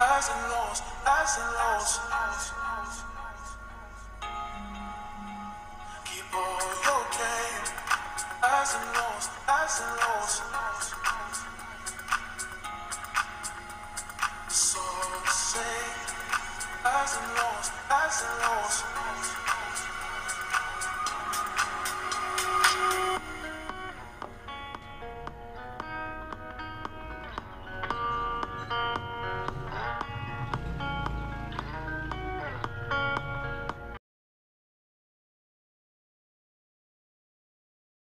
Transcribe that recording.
As and lows, as and lows. Keep all your game, As and lows, as and lows. So say, as and lows, as and lows.